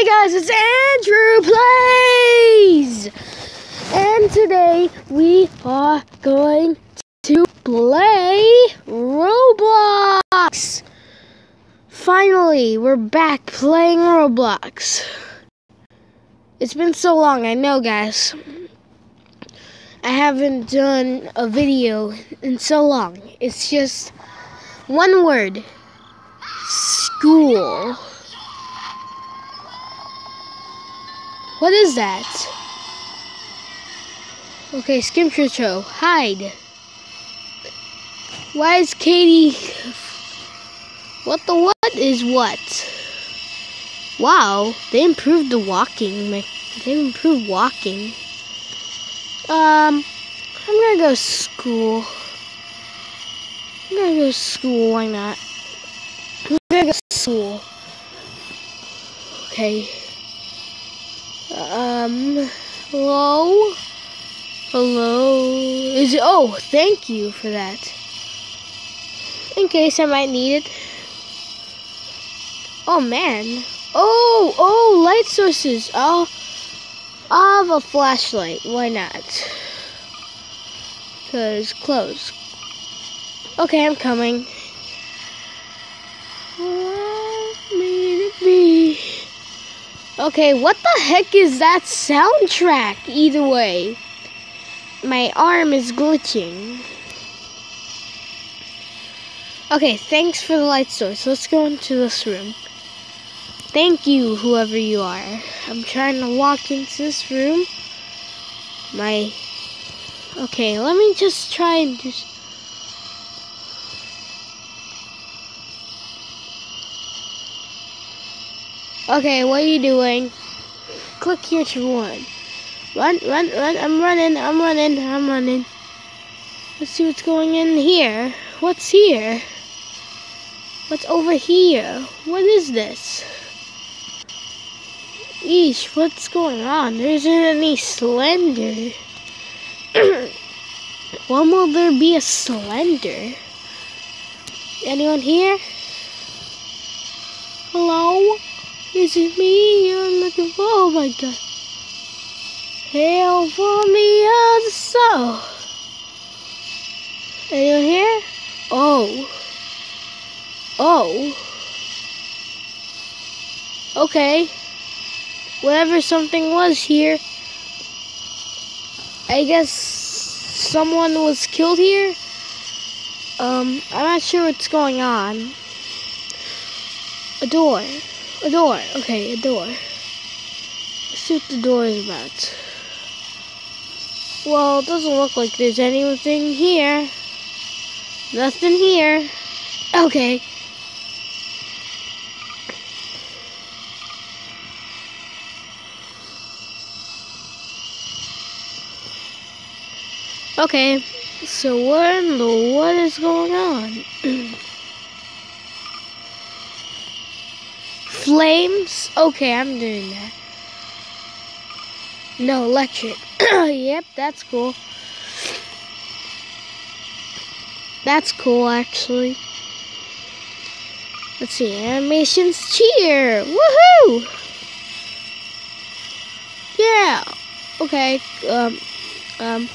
Hey guys, it's Andrew Plays! And today we are going to play Roblox! Finally, we're back playing Roblox. It's been so long, I know, guys. I haven't done a video in so long. It's just one word school. What is that? Okay, Skim Skimtritro, hide. Why is Katie... What the what is what? Wow, they improved the walking. They improved walking. Um, I'm gonna go school. I'm gonna go school, why not? I'm gonna go school. Okay. Um, hello? Hello? Is it? Oh, thank you for that. In case I might need it. Oh man. Oh, oh, light sources. I'll, I'll have a flashlight. Why not? Cause close. Okay, I'm coming. Okay, what the heck is that soundtrack? Either way, my arm is glitching. Okay, thanks for the light source. Let's go into this room. Thank you, whoever you are. I'm trying to walk into this room. My. Okay, let me just try and just. Okay, what are you doing? Click here to run. Run, run, run. I'm running, I'm running, I'm running. Let's see what's going in here. What's here? What's over here? What is this? Eesh, what's going on? There isn't any slender. when will there be a slender? Anyone here? Hello? Is it me you're looking for? Oh my god. Hail for me also. Anyone here? Oh. Oh. Okay. Whatever something was here. I guess someone was killed here. Um, I'm not sure what's going on. A door. A door. Okay, a door. Let's see what the door is about. Well, it doesn't look like there's anything here. Nothing here. Okay. Okay, so what in the what is going on? Flames? Okay, I'm doing that. No, electric. yep, that's cool. That's cool, actually. Let's see, animations cheer! Woohoo! Yeah! Okay, um, um,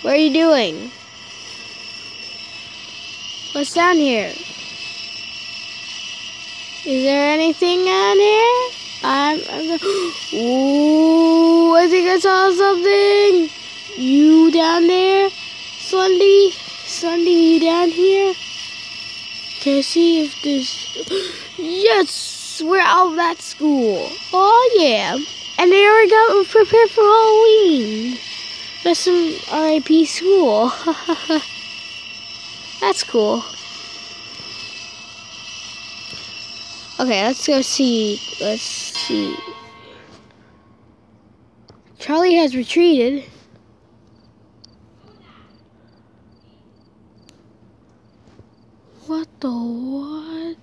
what are you doing? What's down here? Is there anything on here? I'm, I'm Ooh, I think I saw something. You down there? Sunday? Sunday, you down here? Can I see if this... Yes! We're out of that school. Oh, yeah. And they already got prepared for Halloween. That's some RIP school. That's cool. Okay, let's go see. Let's see. Charlie has retreated. What the what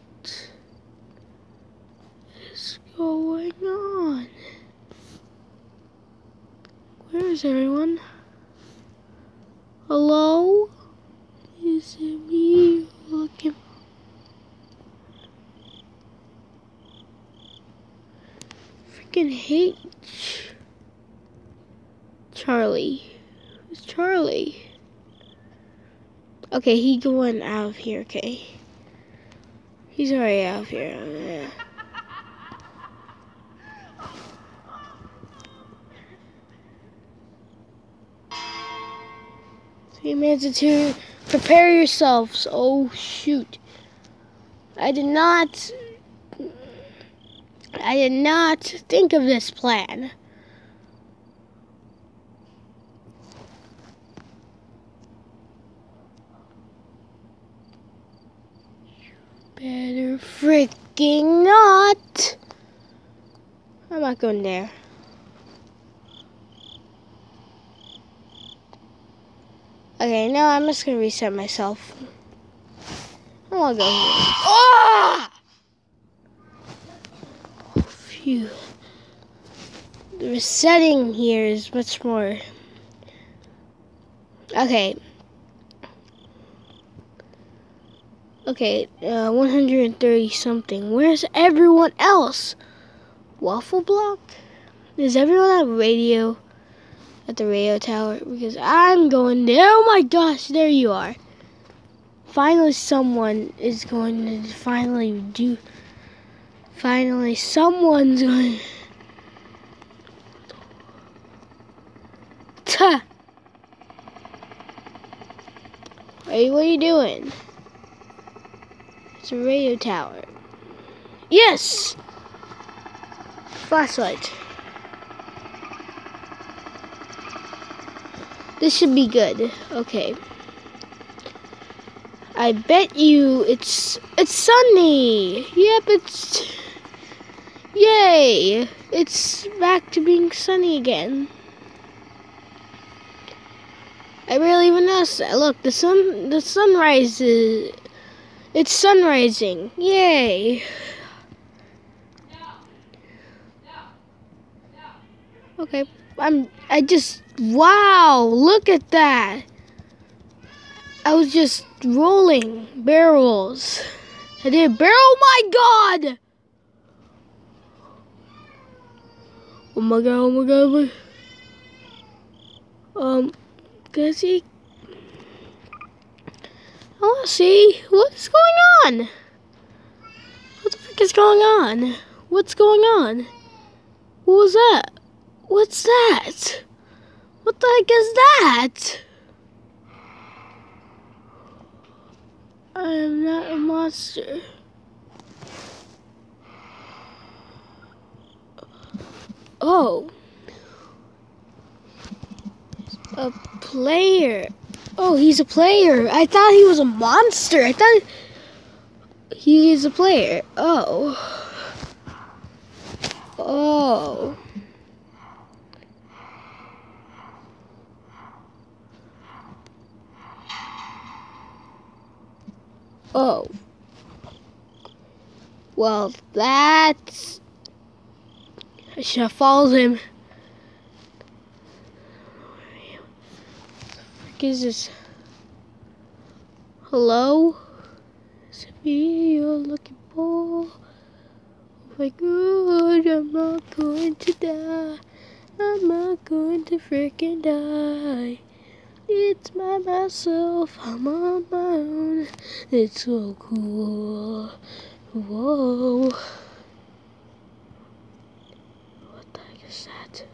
is going on? Where is everyone? Hello? Is it me looking? Freaking hate Charlie. Who's Charlie? Okay, he going out of here, okay. He's already out of here. Yeah. Three minutes to prepare yourselves. Oh shoot. I did not I did not think of this plan. Better freaking not. I'm not going there. Okay, now I'm just gonna reset myself. I wanna go here. Ah! The resetting here is much more. Okay. Okay, uh, 130 something. Where's everyone else? Waffle Block? Is everyone at radio? At the radio tower? Because I'm going there. Oh my gosh, there you are. Finally, someone is going to finally do. Finally, someone's going. Tuh. Hey, what are you doing? It's a radio tower. Yes! Flashlight. This should be good. Okay. I bet you it's it's sunny. Yep, it's Yay! It's back to being sunny again. I barely even noticed that. Look, the sun the sunrise is it's sun rising. Yay. Okay. I'm I just wow, look at that. I was just rolling barrels. I did barrel oh my god. My god, oh my god. Um, can I see I want to see what's going on. What the frick is going on? What's going on? What was that? What's that? What the heck is that? I am not a monster. Oh. A player. Oh, he's a player. I thought he was a monster. I thought he is a player. Oh. Oh. Oh. Well, that's... Have followed him. is this? Hello? Is it me you're looking for? Oh my god, I'm not going to die. I'm not going to freaking die. It's by myself, I'm on my own. It's so cool. Whoa. What the heck is that?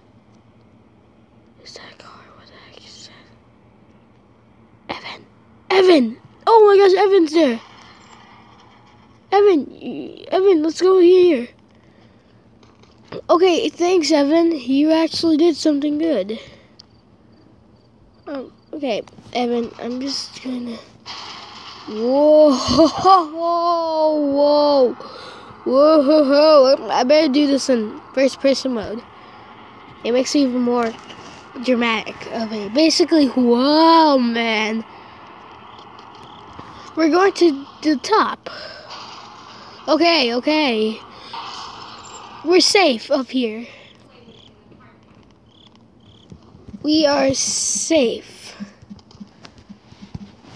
Is that a car? What the heck is that? Evan! Evan! Oh my gosh, Evan's there! Evan, Evan, let's go here. Okay, thanks, Evan. You actually did something good. Oh, okay, Evan, I'm just gonna. Whoa, whoa, whoa, whoa! I better do this in first-person mode. It makes it even more dramatic. Okay, basically, whoa, man. We're going to the top. Okay, okay. We're safe up here. We are safe.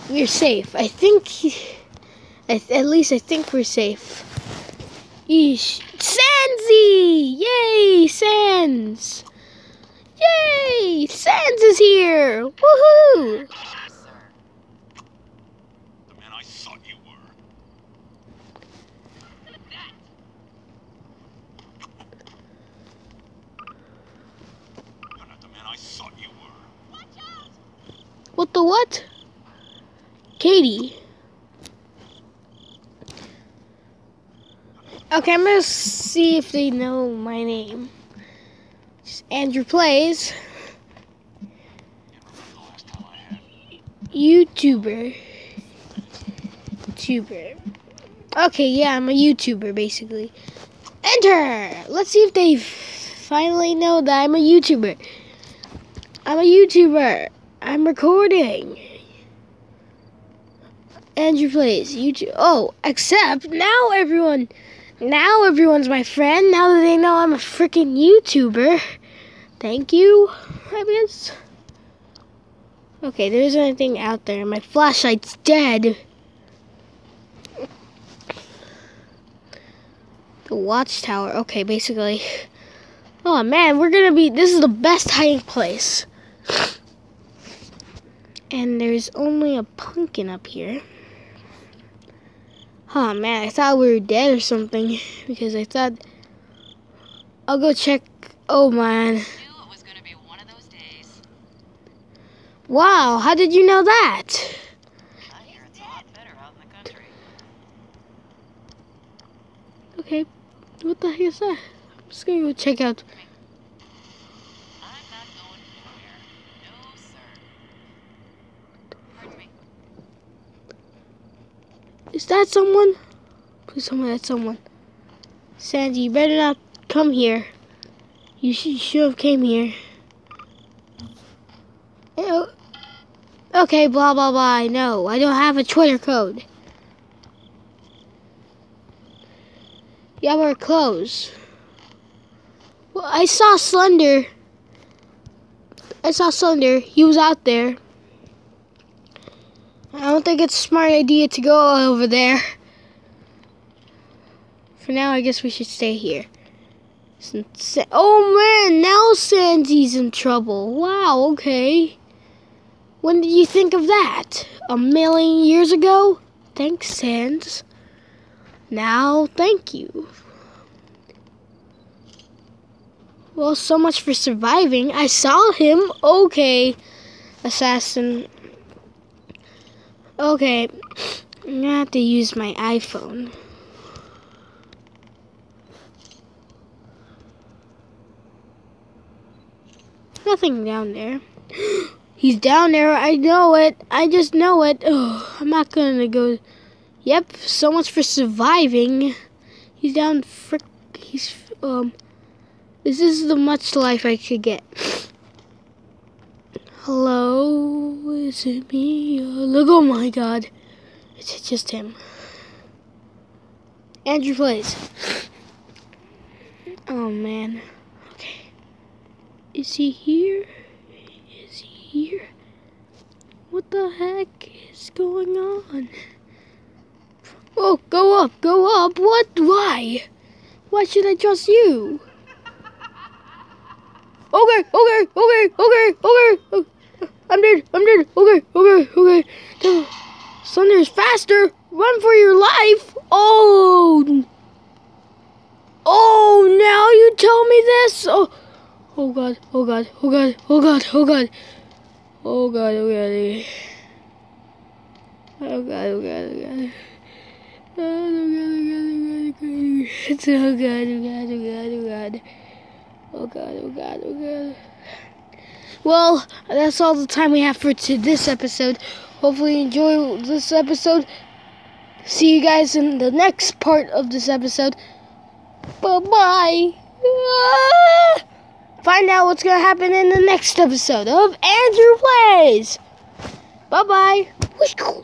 We're safe. I think, at least I think we're safe. Yeesh. Sansi! Yay! friends. Yay! Sans is here! Woohoo! The man I thought you were. You're not the man I thought you were. What the what? Katie. Okay, I'm gonna see if they know my name. Andrew Plays. YouTuber. YouTuber. Okay, yeah, I'm a YouTuber basically. Enter! Let's see if they finally know that I'm a YouTuber. I'm a YouTuber. I'm recording. Andrew plays YouTube. Oh, except now everyone, now everyone's my friend. Now that they know I'm a freaking YouTuber. Thank you, I guess. Okay, there isn't anything out there. My flashlight's dead. The watchtower. Okay, basically. Oh man, we're gonna be. This is the best hiding place. And there's only a pumpkin up here. Oh man, I thought we were dead or something because I thought. I'll go check. Oh man. Knew it was gonna be one of those days. Wow, how did you know that? I hear it's a lot better out in the country. Okay, what the heck is that? I'm just gonna go check out. I'm not going anywhere. No, sir. Pardon me. Is that someone? Please tell me that's someone. Sandy, you better not come here. You should, you should have came here. Ew. Okay, blah blah blah. No, I don't have a Twitter code. Yeah, we're close. Well, I saw Slender. I saw Slender. He was out there. Don't think it's a smart idea to go over there. For now, I guess we should stay here. Since, oh man, now Sandy's in trouble. Wow, okay. When did you think of that? A million years ago? Thanks, Sands. Now, thank you. Well, so much for surviving. I saw him. Okay, assassin. Okay, I'm gonna have to use my iPhone. Nothing down there. He's down there. I know it. I just know it. Oh, I'm not gonna go. Yep. So much for surviving. He's down. Frick. He's um. This is the much life I could get. Hello, is it me? Look, oh my god. It's just him. Andrew plays. Oh man. Okay. Is he here? Is he here? What the heck is going on? Oh, go up, go up. What? Why? Why should I trust you? Okay, okay, okay, okay, okay. I'm dead, I'm dead. Okay, okay, okay. No. Thunder is faster. Run for your life. Oh. Oh, now you tell me this? Oh. Oh god, oh god, oh god, oh god, oh god. Oh god, oh god. Oh god, oh god, oh god. Oh god, oh god, oh god, oh god. It's oh god, oh god, oh god, oh god. Oh god, oh god, oh god. Well, that's all the time we have for to this episode. Hopefully you enjoy this episode. See you guys in the next part of this episode. Bye bye. Ah! Find out what's gonna happen in the next episode of Andrew Plays. Bye bye.